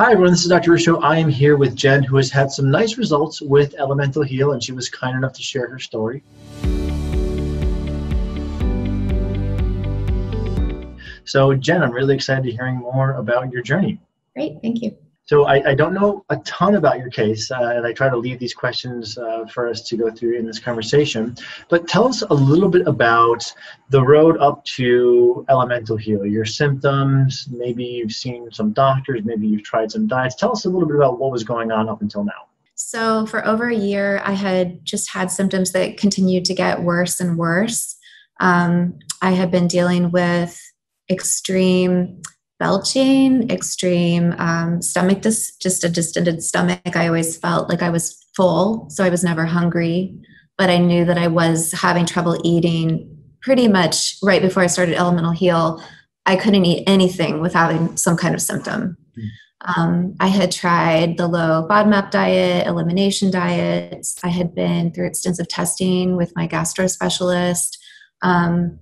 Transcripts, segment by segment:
Hi, everyone. This is Dr. Ruscio. I am here with Jen, who has had some nice results with Elemental Heal, and she was kind enough to share her story. So, Jen, I'm really excited to hearing more about your journey. Great, thank you. So I, I, don't know a ton about your case, uh, and I try to leave these questions uh, for us to go through in this conversation. But tell us a little bit about the road up to Elemental Heal, your symptoms. Maybe you've seen some doctors, maybe you've tried some diets. Tell us a little bit about what was going on up until now. So, for over a year, I had just had symptoms that continued to get worse and worse. Um, I had been dealing with extreme belching, extreme um, stomach, dis- just a distended stomach. I always felt like I was full, so I was never hungry. But I knew that I was having trouble eating pretty much right before I started Elemental Heal. I couldn't eat anything without having some kind of symptom. Um, I had tried the low FODMAP diet, elimination diets. I had been through extensive testing with my gastro specialist. Um,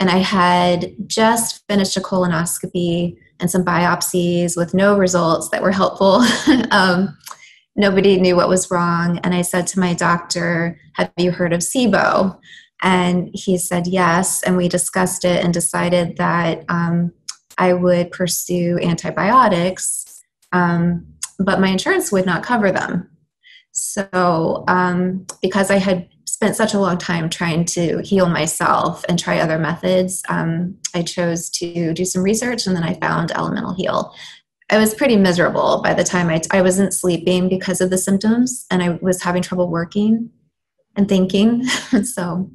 and I had just finished a colonoscopy and some biopsies with no results that were helpful. um, nobody knew what was wrong. And I said to my doctor, Have you heard of SIBO? And he said yes. And we discussed it and decided that um, I would pursue antibiotics, um, but my insurance would not cover them. So, um, because I had spent such a long time trying to heal myself and try other methods, um, I chose to do some research and then I found Elemental Heal. I was pretty miserable by the time I, I wasn't sleeping because of the symptoms and I was having trouble working and thinking. so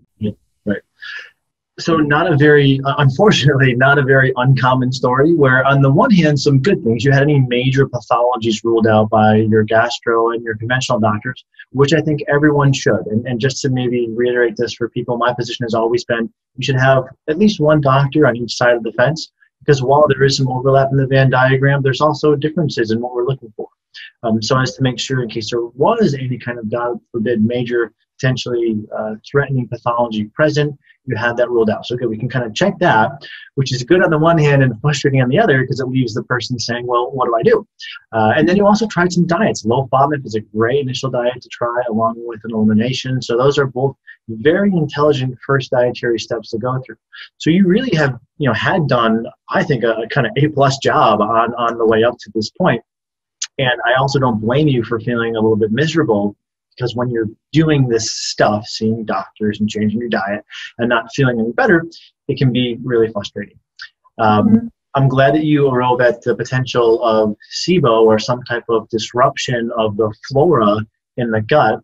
so not a very uh, unfortunately not a very uncommon story where on the one hand some good things. You had any major pathologies ruled out by your gastro and your conventional doctors which i think everyone should. And, and just to maybe reiterate this for people my position has always been you should have at least one doctor on each side of the fence because while there is some overlap in the venn diagram there's also differences in what we're looking for. Um, so as to make sure in case there was any kind of god forbid major potentially uh, threatening pathology present you have that ruled out. So okay, we can kind of check that, which is good on the one hand and frustrating on the other because it leaves the person saying, well, what do I do? Uh, and then you also tried some diets. Low FODMAP is a great initial diet to try along with an elimination. So those are both very intelligent first dietary steps to go through. So you really have, you know, had done, I think, a, a kind of A plus job on, on the way up to this point. And I also don't blame you for feeling a little bit miserable because when you're doing this stuff, seeing doctors and changing your diet and not feeling any better, it can be really frustrating. Um, mm-hmm. I'm glad that you arose at the potential of SIBO or some type of disruption of the flora in the gut.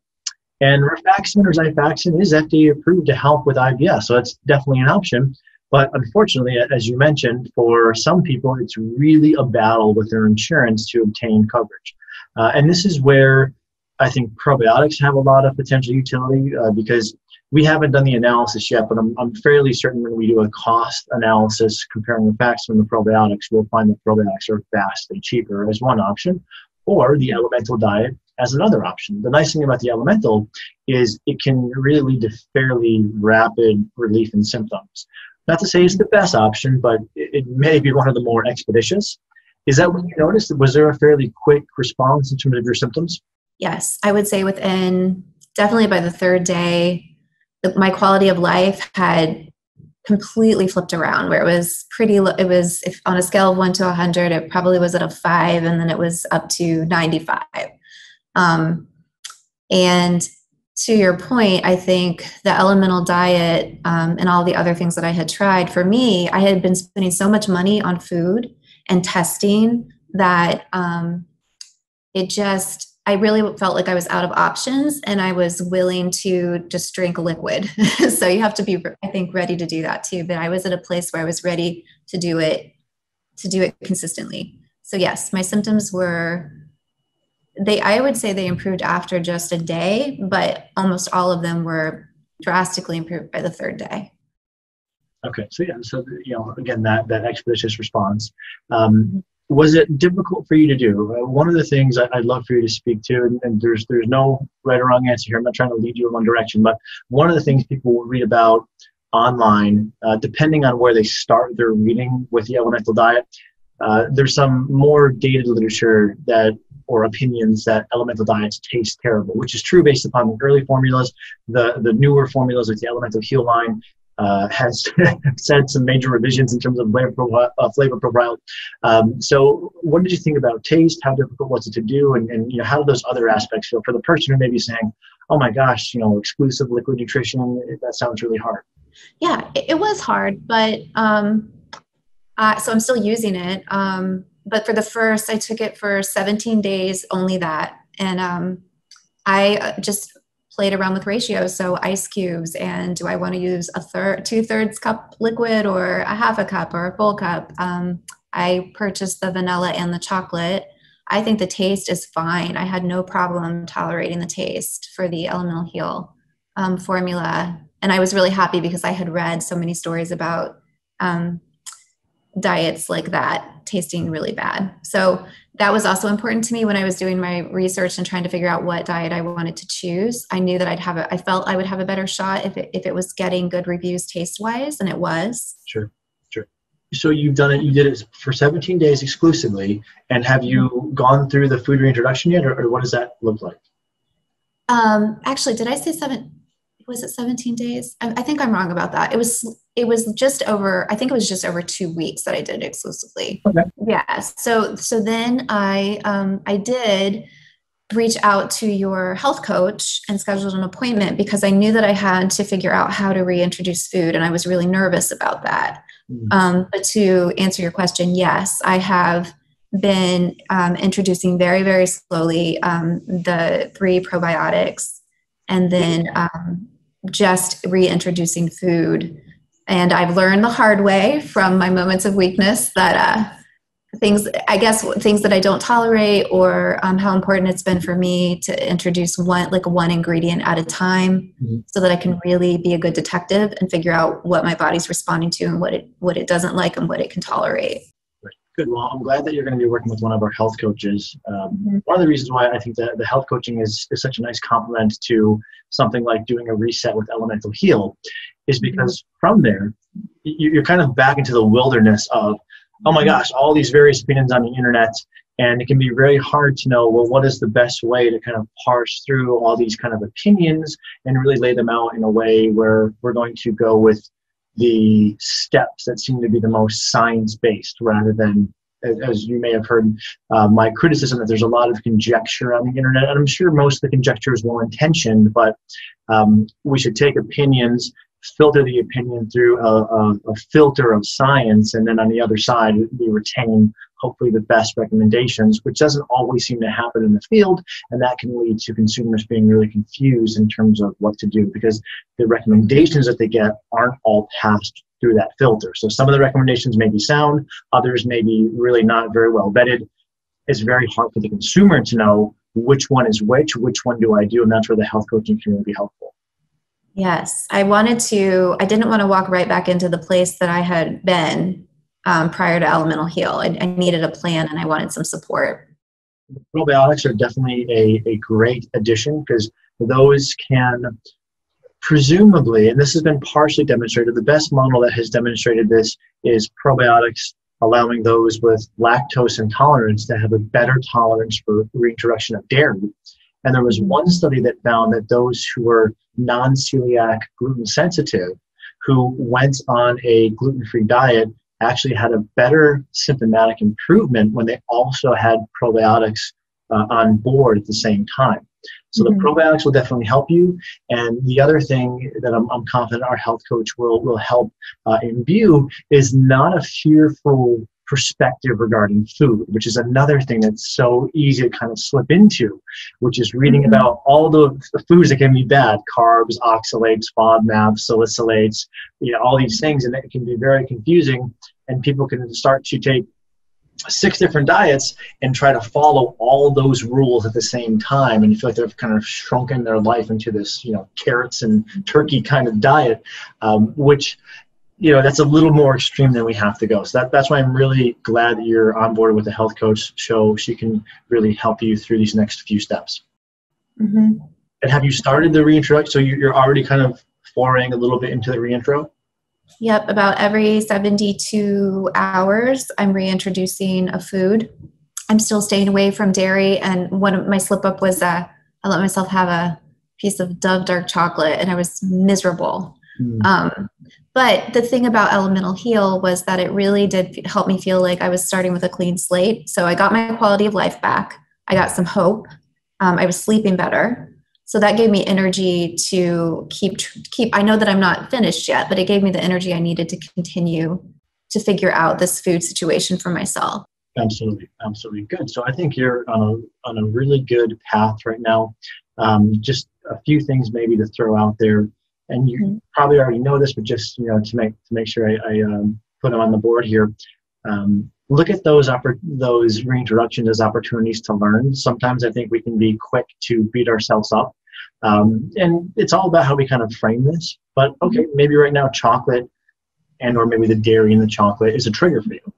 And rifaximin or Xifaxan is FDA approved to help with IBS, so it's definitely an option. But unfortunately, as you mentioned, for some people, it's really a battle with their insurance to obtain coverage. Uh, and this is where I think probiotics have a lot of potential utility uh, because we haven't done the analysis yet, but I'm, I'm fairly certain when we do a cost analysis comparing the facts from the probiotics, we'll find that probiotics are vastly cheaper as one option, or the elemental diet as another option. The nice thing about the elemental is it can really lead to fairly rapid relief in symptoms. Not to say it's the best option, but it, it may be one of the more expeditious. Is that what you noticed? Was there a fairly quick response in terms of your symptoms? Yes, I would say within definitely by the third day, my quality of life had completely flipped around where it was pretty it was if on a scale of 1 to 100 it probably was at a 5 and then it was up to 95 um, and to your point i think the elemental diet um, and all the other things that i had tried for me i had been spending so much money on food and testing that um, it just I really felt like I was out of options and I was willing to just drink liquid. so you have to be, I think, ready to do that too. But I was at a place where I was ready to do it, to do it consistently. So yes, my symptoms were, they, I would say they improved after just a day, but almost all of them were drastically improved by the third day. Okay, so yeah, so you know, again, that that expeditious response. Um, was it difficult for you to do? Uh, one of the things I, would love for you to speak to, and, and, there's there's no right or wrong answer here. I'm not trying to lead you in one direction, but one of the things people will read about online, uh, depending on where they start their reading with the elemental diet, uh, there's some more dated literature that or opinions that elemental diets taste terrible, which is true based upon the early formulas. The the newer formulas, like the Elemental Heal line, uh, has said some major revisions in terms of flavor profile. Uh, flavor profile. Um, so, what did you think about taste? How difficult was it to do? And, and you know, how do those other aspects feel for the person who may be saying, "Oh my gosh, you know, exclusive liquid nutrition, that sounds really hard." Yeah, it, it was hard, but um, so I'm still using it. Um, but for the first, I took it for 17 days, only that, and um, I uh, just played around with ratios. So ice cubes, and do I want to use a third, two thirds cup liquid, or a half a cup, or a full cup? Um, I purchased the vanilla and the chocolate. I think the taste is fine. I had no problem tolerating the taste for the Elemental Heal um, formula, and I was really happy because I had read so many stories about um, diets like that tasting really bad. So that was also important to me when I was doing my research and trying to figure out what diet I wanted to choose. I knew that I'd have a, I felt I would have a better shot if it, if it was getting good reviews taste wise, and it was. Sure, sure. So you've done it. You did it for 17 days exclusively, and have you gone through the food reintroduction yet, or, or what does that look like? Um, actually, did I say seven? Was it 17 days? I, I think I'm wrong about that. It was it was just over i think it was just over two weeks that i did exclusively okay. yeah so so then i um i did reach out to your health coach and scheduled an appointment because i knew that i had to figure out how to reintroduce food and i was really nervous about that mm-hmm. um, but to answer your question yes i have been um, introducing very very slowly um, the three probiotics and then um, just reintroducing food and I've learned the hard way from my moments of weakness that uh, things, I guess, things that I don't tolerate, or um, how important it's been for me to introduce one, like one ingredient at a time, mm-hmm. so that I can really be a good detective and figure out what my body's responding to and what it what it doesn't like and what it can tolerate. Good. Well, I'm glad that you're going to be working with one of our health coaches. Um, mm-hmm. One of the reasons why I think that the health coaching is, is such a nice complement to something like doing a reset with Elemental Heal is mm-hmm. because from there, you're kind of back into the wilderness of, oh my mm-hmm. gosh, all these various opinions on the internet. And it can be very hard to know, well, what is the best way to kind of parse through all these kind of opinions and really lay them out in a way where we're going to go with the steps that seem to be the most science based rather than as you may have heard uh, my criticism that there's a lot of conjecture on the internet. And i'm sure most of the conjecture is well intentioned but um, we should take opinions filter the opinion through a, a, a, filter of science, and then on the other side, we retain hopefully the best recommendations, which doesn't always seem to happen in the field, and that can lead to consumers being really confused in terms of what to do because the recommendations that they get aren't all passed through that filter. So some of the recommendations may be sound, others may be really not very well vetted. It's very hard for the consumer to know which one is which, which one do I do, and that's where the health coaching can really be helpful. Yes, I wanted to, I didn't want to walk right back into the place that I had been um, prior to Elemental Heal. I, I, needed a plan and I wanted some support. Probiotics are definitely a, a great addition because those can presumably, and this has been partially demonstrated, the best model that has demonstrated this is probiotics allowing those with lactose intolerance to have a better tolerance for reintroduction of dairy. And there was one study that found that those who were non celiac gluten sensitive who went on a gluten free diet actually had a better symptomatic improvement when they also had probiotics uh, on board at the same time. So mm-hmm. the probiotics will definitely help you. And the other thing that I'm, I'm confident our health coach will, will help uh, imbue is not a fearful perspective regarding food, which is another thing that's so easy to kind of slip into, which is reading mm-hmm. about all the, the, foods that can be bad carbs, oxalates, FODMAPs, salicylates, you know, all these things, and it can be very confusing. And people can start to take six different diets and try to follow all those rules at the same time and you feel like they've kind of shrunken their life into this you know carrots and turkey kind of diet um, which you know that's a little more extreme than we have to go so that, that's why i'm really glad that you're on board with the health coach so she can really help you through these next few steps mm-hmm. and have you started the reintroduction so you're already kind of foraying a little bit into the reintro Yep, about every 72 hours, I'm reintroducing a food. I'm still staying away from dairy, and one of my slip up was uh, I let myself have a piece of Dove dark chocolate, and I was miserable. Mm. Um, but the thing about Elemental Heal was that it really did help me feel like I was starting with a clean slate. So I got my quality of life back. I got some hope. Um, I was sleeping better. So that gave me energy to keep keep. I know that I'm not finished yet, but it gave me the energy I needed to continue to figure out this food situation for myself. Absolutely, absolutely good. So I think you're on a on a really good path right now. Um, just a few things maybe to throw out there and you mm-hmm. probably already know this, but just you know to make to make sure I, I um, put them on the board here. Um, look at those oppor- those reintroductions as opportunities to learn. Sometimes I think we can be quick to beat ourselves up, um, and it's all about how we kind of frame this. But okay, mm-hmm. maybe right now chocolate and or maybe the dairy in the chocolate is a trigger for you.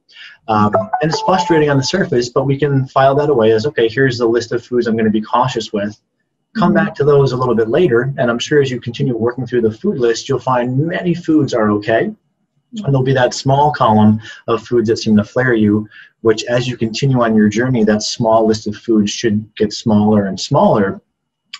Um, and it's frustrating on the surface, but we can file that away as okay, here's the list of foods I'm going to be cautious with. Come mm-hmm. back to those a little bit later, and I'm sure as you continue working through the food list, you'll find many foods are okay. And there'll be that small column of foods that seem to flare you, which as you continue on your journey, that small list of foods should get smaller and smaller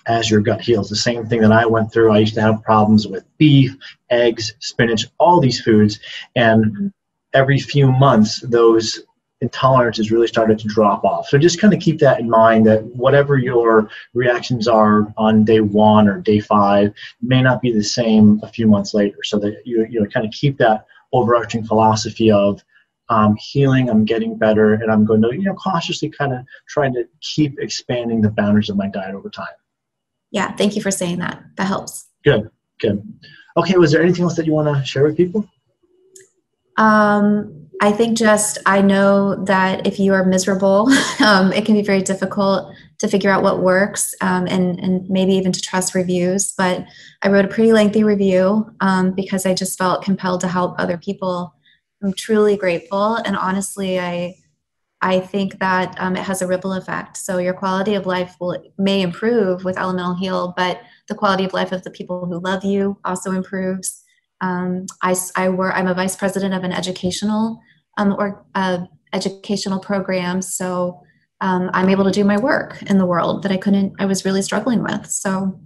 as your gut heals. The same thing that I went through. I used to have problems with beef, eggs, spinach, all these foods. And mm-hmm. every few months, those intolerances really started to drop off. So just kind of keep that in mind that whatever your reactions are on day one or day five may not be the same a few months later. So that you, you know, kind of keep that overarching philosophy of um, healing, I'm getting better, and I'm going to, you know, cautiously kind of trying to keep expanding the boundaries of my diet over time. Yeah, thank you for saying that. That helps. Good, good. Okay, was there anything else that you want to share with people? Um, I think just I know that if you are miserable, um, it can be very difficult to figure out what works um, and and maybe even to trust reviews. But I wrote a pretty lengthy review um, because I just felt compelled to help other people. I'm truly grateful, and honestly, I I think that um, it has a ripple effect. So your quality of life will may improve with Elemental Heal, but the quality of life of the people who love you also improves. Um, I, I work, I'm a vice president of an educational um, or uh, educational program, so um, I'm able to do my work in the world that I couldn't. I was really struggling with. So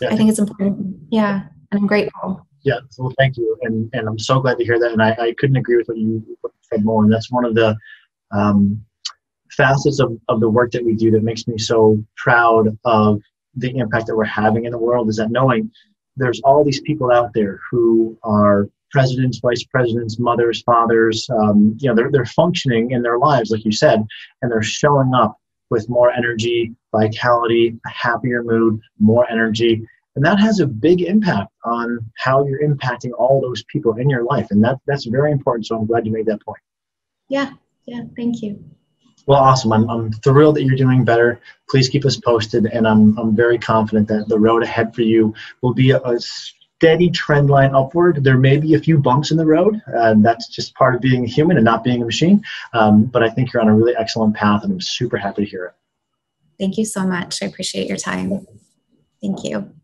yeah. I think it's important. Yeah, and I'm grateful. Yeah, well, thank you, and and I'm so glad to hear that. And I, I couldn't agree with what you said more. And that's one of the um, facets of, of the work that we do that makes me so proud of the impact that we're having in the world. Is that knowing there's all these people out there who are presidents, vice presidents, mothers, fathers. Um, you know, they're, they're functioning in their lives, like you said, and they're showing up with more energy, vitality, a happier mood, more energy. And that has a big impact on how you're impacting all those people in your life. And that, that's very important. So I'm glad you made that point. Yeah, yeah, thank you. Well, awesome. I'm, I'm thrilled that you're doing better. Please keep us posted, and I'm, I'm very confident that the road ahead for you will be a, a steady trend line upward. There may be a few bumps in the road, and that's just part of being human and not being a machine. Um, but I think you're on a really excellent path, and I'm super happy to hear it. Thank you so much. I appreciate your time. Thank you.